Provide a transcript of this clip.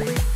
Woo!